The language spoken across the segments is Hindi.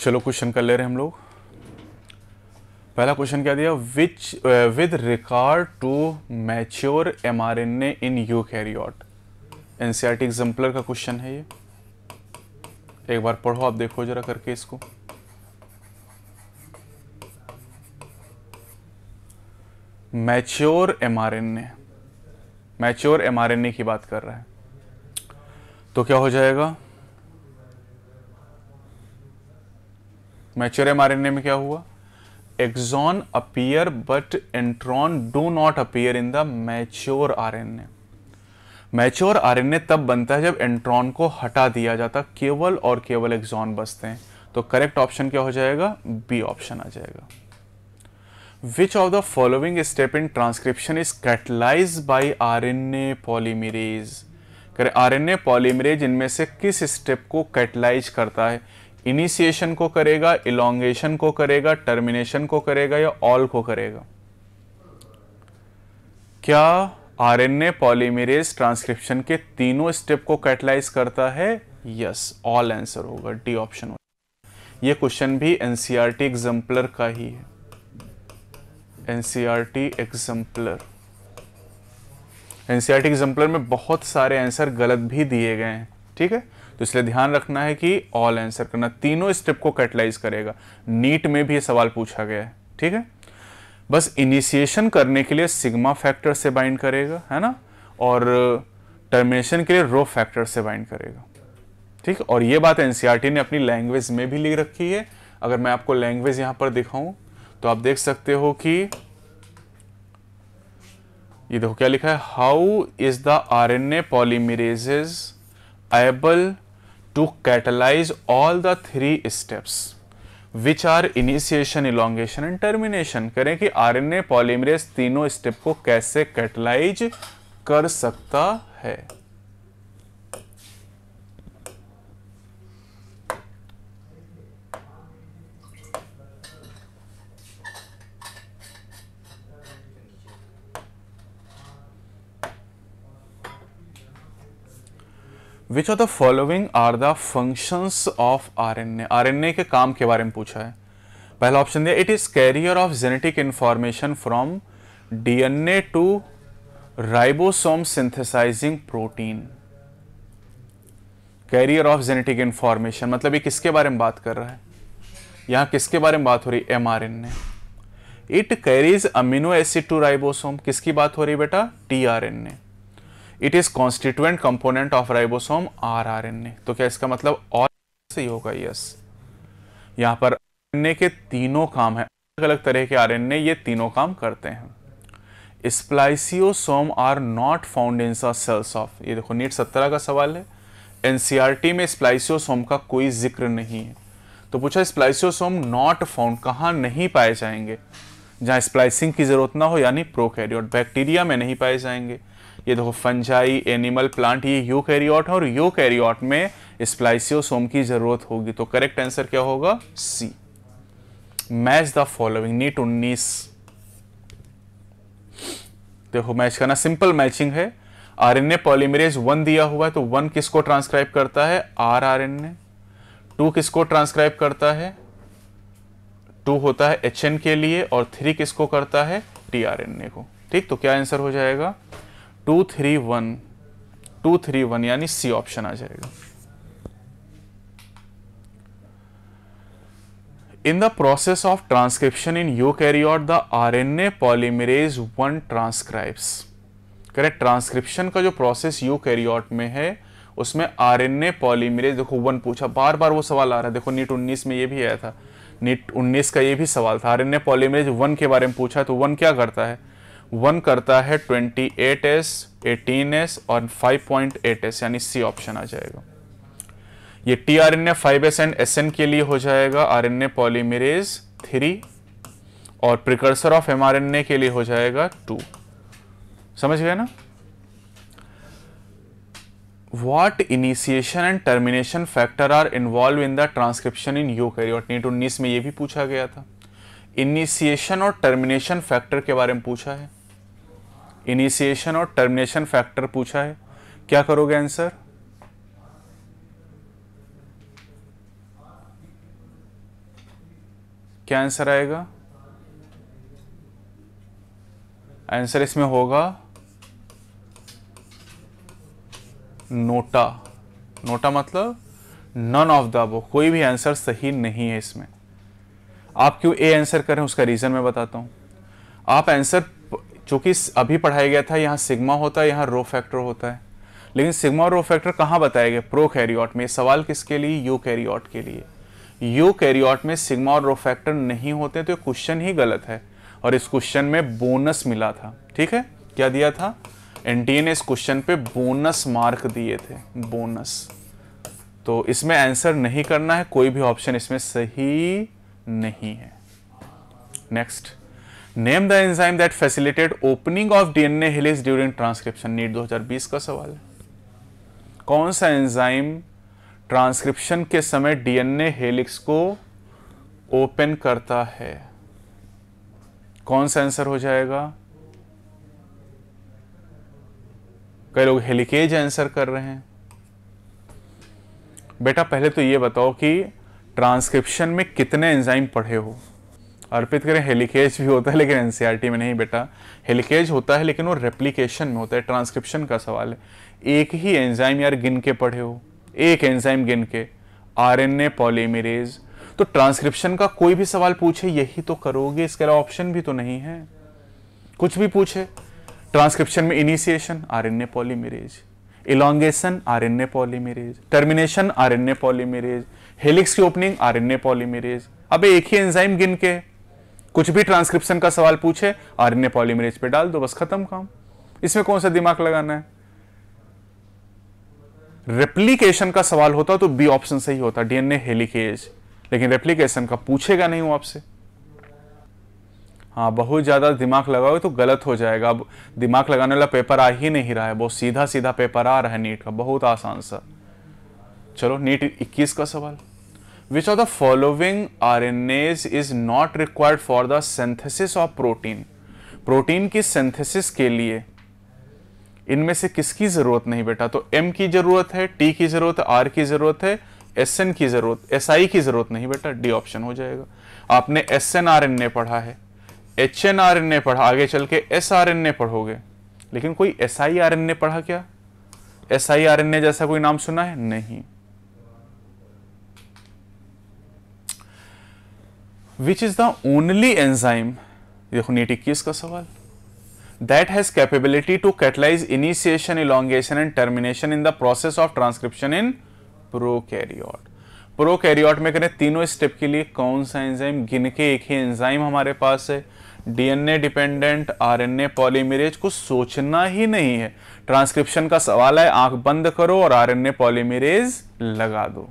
चलो क्वेश्चन कर ले रहे हैं हम लोग। पहला क्वेश्चन क्या दिया? Which with regard to mature M R N A in eukaryote NCERT exemplar का क्वेश्चन है ये। एक बार पढ़ो, आप देखो जरा करके इसको। Mature M R N A mature M R N A की बात कर रहा है। तो क्या हो जाएगा? Mature M R N A में क्या हुआ? Exon appear but intron do not appear in the mature R N A mature R N A तब बनता है जब एंट्रॉन को हटा दिया जाता, केवल और केवल एक्सॉन बचते हैं। तो करेक्ट ऑप्शन क्या हो जाएगा? बी ऑप्शन आ जाएगा। Which of the following step in transcription is catalyse by R N A polymerase करें आर एन ए पॉलीमरेज इनमें से किस स्टेप को कैटलाइज करता है? इनिशिएशन को करेगा इलोंगेशन को करेगा टर्मिनेशन को करेगा या ऑल को करेगा? क्या आरएनए पॉलीमरेज ट्रांसक्रिप्शन के तीनों स्टेप को कैटलाइज करता है? यस ऑल आंसर होगा डी ऑप्शन होगा। ये क्वेश्चन भी एनसीईआरटी एग्जाम्पलर का ही है। एनसीईआरटी एग्जाम्पलर एनसीईआरटी एग्जाम्पलर में बहुत सारे आंसर गलत भी दिए गए हैं, ठीक है? तो इसलिए ध्यान रखना है कि ऑल आंसर करना तीनों स्टेप को कैटलाइज करेगा। नीट में भी ये सवाल पूछा गया है, ठीक है? बस इनिशिएशन करने के लिए सिग्मा फैक्टर से बाइंड करेगा, है ना? और टर्मिनेशन के लिए रो फैक्टर से बाइंड करेगा, ठीक? और ये बात एनसीईआरटी ने अपनी लैंग्वेज में भी लिख रखी है। अगर मैं आपको लैंग्वेज यहाँ पर दिखाऊँ तो आप देख सकते हो कि ये देखो क्या लिखा है। How is the R N A polymerases able to catalyse all the three steps which are initiation elongation and termination करें कि आरएनए पॉलीमरेज तीनों स्टेप को कैसे कैटलाइज कर सकता है। Which of the following are the functions of RNA RNA के काम के बारे में पूछा है। पहला ऑप्शन दिया it is carrier of genetic information from DNA to ribosome synthesising protein carrier of genetic information मतलब ये किसके बारे में बात कर रहा है? यहाँ किसके बारे में बात हो रही है? M R N A it carries amino acid to ribosome किसकी बात हो रही है बेटा? T R N A it is constituent component of ribosome R R N A तो क्या इसका मतलब और सही होगा? यस यहाँ पर आरएनए के तीनों काम है। अलग अलग तरह के आरएनए ये तीनों काम करते हैं। Spliceosome are not found in cells of ये देखो, नीट सत्रह का सवाल है। एनसीआरटी में स्प्लाइसियोसोम का कोई ज़िक्र नहीं है। तो पूछा स्प्लाइसियोसोम नॉट फाउंड कहाँ नहीं पाए जाएँगे? जहाँ स्प्लाइसिंग की ज़रूरत ना हो, यानी प्रोकैरियोट, बैक्टीरिया में नहीं पाए जाएँगे। ये देखो फंजाई एनिमल प्लांट ये यू कैरियोट है और यू कैरियोट में स्प्लाइसियोसोम की ज़रूरत होगी। तो करेक्ट आंसर क्या होगा? C match the following NEET उन्नीस देखो मैच करना सिंपल मैचिंग है। आरएनए पॉलीमरेज वन दिया हुआ है तो वन किसको ट्रांसक्राइब करता है? R R N A two किसको ट्रांसक्राइब करता है? टू होता है एच एन के लिए और थ्री किसको करता है? टी आर एन ए को। ठीक तो क्या आंसर हो जाएगा? Two three one two three one यानी सी ऑप्शन आ जाएगा। In the process of transcription in eukaryote the RNA polymerase one transcribes correct transcription का जो प्रोसेस यू यूकैरियोट में है, उसमें आरएनए पॉलीमरेज देखो वन पूछा बार बार वो सवाल आ रहा है। देखो, नीट 19 में ये भी आया था। नीट 19 का ये भी सवाल था। आरएनए पॉलीमरेज वन के बारे में पूछा तो वन क्या करता है? वन करता है 28s 18s और 5.8s यानी सी ऑप्शन आ जाएगा। ये T R N A, five S and S N के लिए हो जाएगा। R N A polymerase three और precursor of M R N A के लिए हो जाएगा टू। समझ गए ना? Initiation and termination factor are involve in the transcription in eukaryote NEET उन्नीस में ये भी पूछा गया था। इनिशिएशन और टर्मिनेशन फैक्टर के बारे में पूछा है। इनिशिएशन और टर्मिनेशन फैक्टर पूछा है। क्या करोगे आंसर? क्या आंसर आएगा? आंसर इसमें होगा नोटा। नोटा मतलब नन ऑफ़ द अबो कोई भी आंसर सही नहीं है इसमें। आप क्यों ए आंसर करें उसका रीजन मैं बताता हूँ। आप आंसर चूँकि अभी पढ़ाया गया था, यहाँ सिग्मा होता है, यहाँ रो फैक्टर होता है। लेकिन सिग्मा और रो फैक्टर कहाँ बताए गए? प्रो कैरियोट में सवाल किसके लिए? यू कैरियोट के लिए। यू कैरियोट में सिग्मा और रो फैक्टर नहीं होते तो क्वेश्चन ही गलत है। और इस क्वेश्चन में बोनस मिला था। ठीक है? क्या दिया था? एनटीए ने इस क्वेश्चन पे बोनस मार्क दिए थे। बोनस तो इसमें आंसर नहीं करना है, कोई भी ऑप्शन इसमें सही नहीं है। Next name the enzyme that facilitate opening of DNA helix during transcription NEET 2020 का सवाल है। कौन सा एंजाइम ट्रांसक्रिप्शन के समय डीएनए हेलिक्स को ओपन करता है? कौन सा आंसर हो जाएगा? कई लोग हेलिकेज आंसर कर रहे हैं। बेटा, पहले तो ये बताओ कि ट्रांसक्रिप्शन में कितने एंजाइम पढ़े हो? अर्पित करें। हेलिकेज भी होता है, लेकिन एनसीईआरटी में नहीं बेटा। हेलिकेज होता है, लेकिन वो रेप्लीकेशन में होता है ट्रांसक्रिप्शन का सवाल है। एक ही एंजाइम यार गिन के पढ़े हो। एक एंजाइम गिन के। आरएनए पॉलीमरेज तो ट्रांसक्रिप्शन का कोई भी सवाल पूछे, यही तो करोगे। इसके अलावा ऑप्शन भी तो नहीं है। कुछ भी पूछे। ट्रांसक्रिप्शन में initiation RNA polymerase elongation RNA polymerase termination RNA polymerase helix की ओपनिंग आरएनए पॉलीमरेज अब एक ही एंजाइम गिन के। कुछ भी ट्रांसक्रिप्शन का सवाल पूछे आरएनए पॉलीमरेज पे डाल दो, बस खत्म काम। इसमें कौन सा दिमाग लगाना है? रेप्लीकेशन का सवाल होता तो बी ऑप्शन सही होता डीएनए हेलिकेज। लेकिन रेप्लीकेशन का पूछेगा नहीं वो आपसे। हाँ बहुत ज़्यादा दिमाग लगाओगे तो गलत हो जाएगा। अब दिमाग लगाने वाला पेपर आ ही नहीं रहा है, बहुत सीधा सीधा पेपर आ रहा है नीट का, बहुत आसान सा। चलो नीट 21 का सवाल। Of the following R N As is not required for the synthesis of protein की सेंथेसिस के लिए इनमें से किसकी ज़रूरत नहीं बेटा? तो एम की ज़रूरत है टी की ज़रूरत है आर की ज़रूरत है एस एन की ज़रूरत एस आई की ज़रूरत नहीं बेटा डी ऑप्शन हो जाएगा। आपने S N R N A पढ़ा है H N R N A पढ़ा, आगे चल के एस आर एन ए पढ़ोगे, लेकिन कोई S I R N A पढ़ा क्या? S I R N A जैसा कोई नाम सुना है? नहीं। Which is the only enzyme देखो नीट इक्कीस का सवाल? That has capability to catalyze initiation, elongation and termination in the process of transcription in prokaryote. Prokaryote में करें तीनों स्टेप के लिए कौन सा एंजाइम गिन के एक ही एंजाइम हमारे पास है। डीएनए डिपेंडेंट आरएनए पॉलीमरेज को सोचना ही नहीं है। ट्रांसक्रिप्शन का सवाल है आँख बंद करो और आरएनए पॉलीमरेज लगा दो।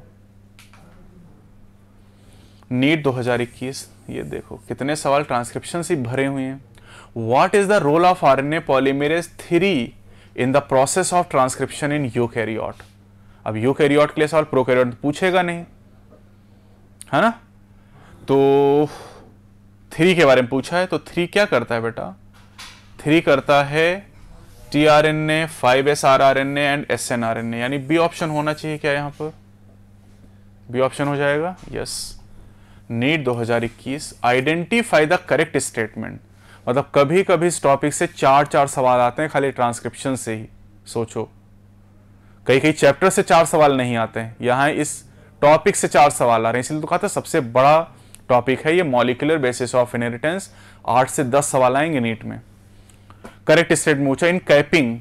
नीट 2021 ये देखो, कितने सवाल ट्रांसक्रिप्शन से भरे हुए हैं। What is the role of RNA polymerase 3 in the process of transcription in eukaryote? अब यू यूकैरियोट के लिए सवाल प्रो प्रोकैरियोट पूछेगा नहीं, है ना? तो थ्री के बारे में पूछा है तो थ्री क्या करता है बेटा? थ्री करता है T R N A five S R R N A and S N R N A यानी बी ऑप्शन होना चाहिए क्या यहाँ पर? बी ऑप्शन हो जाएगा? Yes NEET 2021 identify the correct statement मतलब कभी कभी इस टॉपिक से चार चार सवाल आते हैं खाली ट्रांसक्रिप्शन से ही। सोचो। कई कई चैप्टर से चार सवाल नहीं आते हैं। यहाँ इस टॉपिक से चार सवाल आ रहे हैं। इसलिए तो कहा था सबसे बड़ा टॉपिक है ये मॉलिकुलर बेसिस ऑफ़ इनहेरिटेंस आठ से दस सवाल आएँगे नीट में। करेक्ट स्टेट पूछा। In capping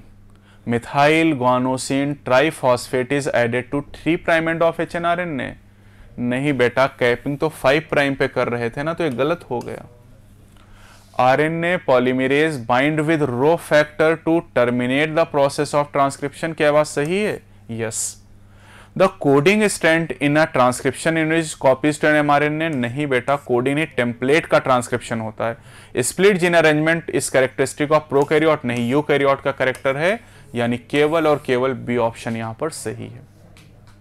methyl guanosine triphosphate is added to three prime end of H N R N A नहीं बेटा कैपिंग तो फाइव प्राइम पे कर रहे थे ना तो ये गलत हो गया। RNA polymerase bind with rho factor to terminate the process of transcription क्या बात सही है? Yes the coding strand in a transcription image copies to an mRNA नहीं बेटा कोडिंग टेम्पलेट का ट्रांसक्रिप्शन होता है। स्प्लिट जीन अरेंजमेंट इस कैरेक्टरिस्टिक ऑफ़ प्रोकैरियोट नहीं यूकैरियोट का करेक्टर है। यानी केवल और केवल बी ऑप्शन यहाँ पर सही है।